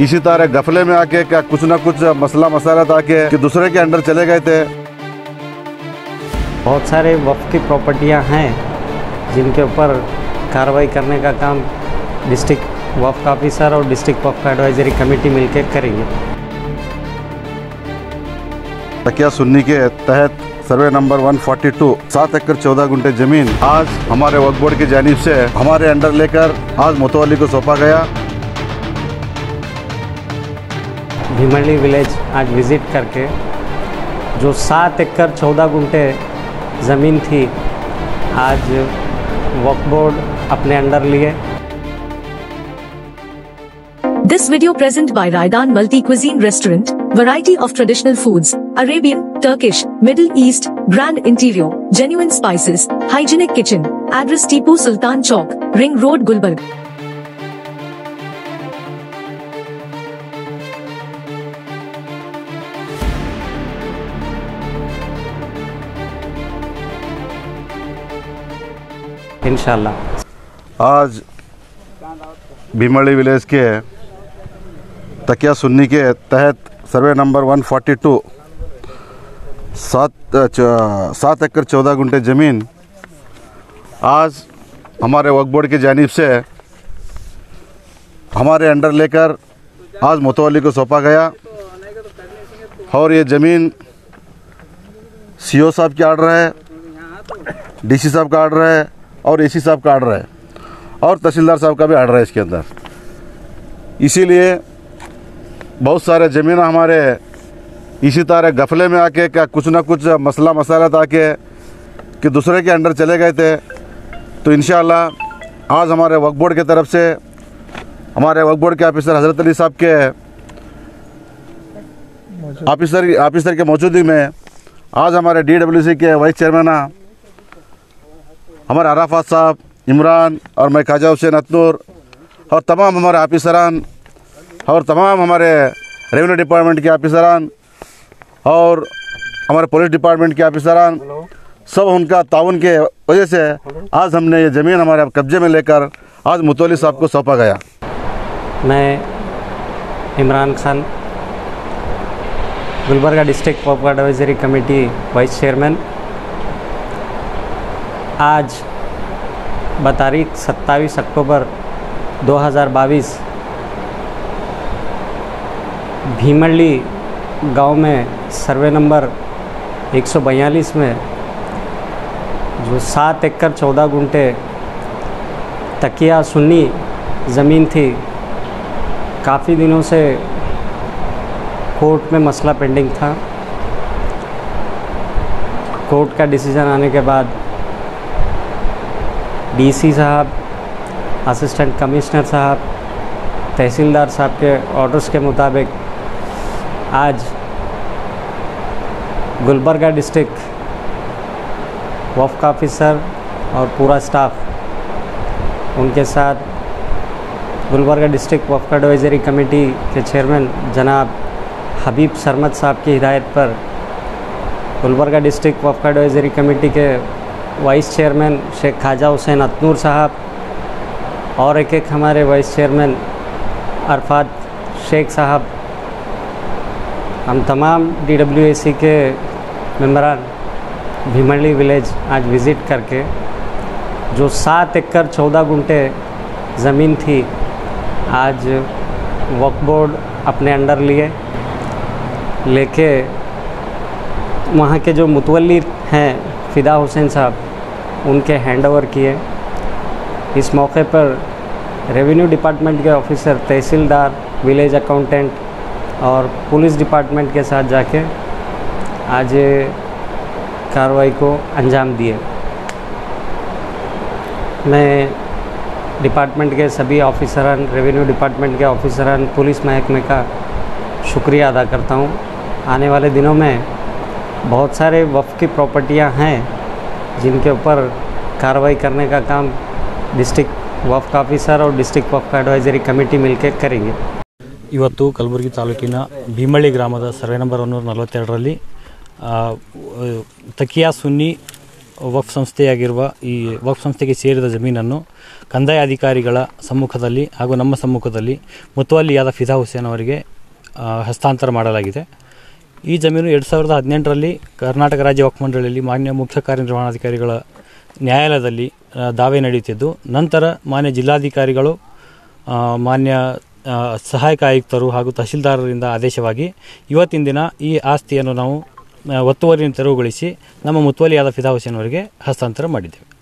इसी तरह गफले में आके क्या कुछ ना कुछ मसला मसाला था के कि दूसरे के अंडर चले गए थे? बहुत सारे वक्त की प्रॉपर्टियाँ हैं जिनके ऊपर कार्रवाई करने का काम डिस्ट्रिक्ट वक्फ ऑफिसर और डिस्ट्रिक्ट वक्फ एडवाइजरी कमेटी मिलकर करेंगे। तकिया सुन्नी के तहत सर्वे नंबर 142 सात एकड़ चौदह गुंटे ज़मीन आज हमारे वक्फ बोर्ड की जानिब से हमारे अंडर लेकर आज मुतवली को सौंपा गया। भीमली विलेज आज विज़िट करके जो सात एकड़ चौदह गुंटे ज़मीन थी आज वक्फ बोर्ड अपने अंडर लिए This video present by Raidan Multi Cuisine Restaurant, variety of traditional foods, Arabian, Turkish, Middle East, grand interior, genuine spices, hygienic kitchen, address Tipu Sultan Chowk, Ring Road Gulbarg. इन आज Bhimdi village के तकिया सुन्नी के तहत survey number 142 सात च- सात सात एकड़ चौदह घंटे ज़मीन आज हमारे वक्फ बोर्ड की जानिब से हमारे अंडर लेकर आज मुतवली को सौंपा गया और ये ज़मीन सीओ साहब की आर्डर है, डीसी साहब का आर्डर है और एसी साहब का आर्डर है। और तहसीलदार साहब का भी आर्डर है इसके अंदर। इसीलिए बहुत सारे ज़मीन हमारे इसी तरह गफले में आके क्या कुछ ना कुछ मसला मसाला था के कि दूसरे के अंडर चले गए थे। तो इन आज हमारे वक्फ बोर्ड की तरफ़ से हमारे वक्फ बोर्ड के ऑफिसर हज़रत अली साहब के ऑफिसर ऑफिसर के मौजूदगी में आज हमारे डीडब्ल्यूसी के वाइस चेयरमैन हमारे अराफात साहब इमरान और मैं ख्वाजा हुसैन अतनूर और तमाम हमारे ऑफिसरान और तमाम हमारे रेवेन्यू डिपार्टमेंट के आफिसरान और हमारे पुलिस डिपार्टमेंट के आफिसरान सब उनका ताउन के वजह से आज हमने ये ज़मीन हमारे कब्जे में लेकर आज मुतवली साहब को सौंपा गया। मैं Imran Khan Gulbarga district Waqf advisory committee vice chairman आज बतारीख 27 अक्टूबर 2022 भीमल्ली गाँव में सर्वे नंबर 142 में जो सात एकड़ चौदह गुंटे तकिया सुन्नी ज़मीन थी, काफ़ी दिनों से कोर्ट में मसला पेंडिंग था। कोर्ट का डिसीज़न आने के बाद डीसी साहब, असिस्टेंट कमिश्नर साहब, तहसीलदार साहब के ऑर्डर्स के मुताबिक आज गुलबर्गा डिस्ट्रिक्ट वफ़ ऑफिसर और पूरा स्टाफ उनके साथ Gulbarga district Waqf advisory committee के चेयरमैन जनाब हबीब सरमद साहब की हिदायत पर Gulbarga district Waqf advisory committee के वाइस चेयरमैन शेख ख्वाजा हुसैन अतनूर साहब और एक एक हमारे वाइस चेयरमैन अरफात शेख साहब। हम तमाम डी के मेम्बरान भीमली विलेज आज विज़िट करके, जो सात एकड़ चौदह घंटे ज़मीन थी, आज वक्फ बोर्ड अपने अंडर लिए। लेके वहाँ के जो मुतवली हैं, फ़िदा हुसैन साहब उनके हैंड ओवर किए। इस मौके पर रेवेन्यू डिपार्टमेंट के ऑफिसर तहसीलदार विलेज अकाउंटेंट और पुलिस डिपार्टमेंट के साथ जाके आज कार्रवाई को अंजाम दिए। मैं डिपार्टमेंट के सभी ऑफिसरान रेवेन्यू डिपार्टमेंट के ऑफिसरान पुलिस महकमे का शुक्रिया अदा करता हूँ। आने वाले दिनों में बहुत सारे वफ़ की प्रॉपर्टियाँ हैं। जिनके ऊपर कार्रवाई करने का काम डिस्ट्रिक्ट वफ़ ऑफिसर और डिस्ट्रिक्ट वफ़ एडवाइजरी कमेटी मिलकर करेंगे ಇವತ್ತು ಕಲಬುರಗಿ ತಾಲೂಕಿನ ಭೀಮಳ್ಳಿ ಗ್ರಾಮದ ಸರ್ವೆ ನಂಬರ್ ಒನ್ನೂರ ನಲವತ್ತೆರಡರಲ್ಲಿ ತಕಿಯಾ ಸುನ್ನಿ ವಕ್ಫ್ ಸಂಸ್ಥೆಯಾಗಿರುವ ಈ ವಕ್ಫ್ ಸಂಸ್ಥೆಗೆ ಸೇರಿದ ಜಮೀನನ್ನು ಕಂದಾಯ ಅಧಿಕಾರಿಗಳ ಸಮ್ಮುಖದಲ್ಲಿ ಹಾಗೂ ನಮ್ಮ ಸಮ್ಮುಖದಲ್ಲಿ ಮುತುವಲ್ಲಿಯಾದ ಫಿದಾ ಹುಸೇನ್ ಅವರಿಗೆ ಆ, ಹಸ್ತಾಂತರ ಮಾಡಲಾಗಿದೆ ಈ ಜಮೀನು ಎರಡು ಸಾವಿರದ ಹದಿನೆಂಟರಲ್ಲಿ ಕರ್ನಾಟಕ ರಾಜ್ಯ ವಕ್ಫ್ ಮಂಡಳಿಯಲ್ಲಿ ಮಾನ್ಯ ಮುಖ್ಯ ಕಾರ್ಯನಿರ್ವಹಣಾಧಿಕಾರಿಗಳ ನ್ಯಾಯಾಲಯದಲ್ಲಿ ದಾವೆ ನಡೆಯುತ್ತಿದ್ದು, ನಂತರ ಮಾನ್ಯ ಜಿಲ್ಲಾಧಿಕಾರಿಗಳು ಮಾನ್ಯ ಸಹಾಯಕ ಆಯುಕ್ತರು ಹಾಗೂ ತಹಶೀಲ್ದಾರರಿಂದ ಆದೇಶವಾಗಿ ಇವತ್ತಿನ ದಿನ ಈ ಆಸ್ತಿಯನ್ನು ನಾವು ಒತ್ತುವರಿಯನ್ನು ತೆರವುಗೊಳಿಸಿ ನಮ್ಮ ಮುತುವಲಿಯಾದ ಫಿದಾವಸಿನವರಿಗೆ ಹಸ್ತಾಂತರ ಮಾಡಿದ್ದೇವೆ.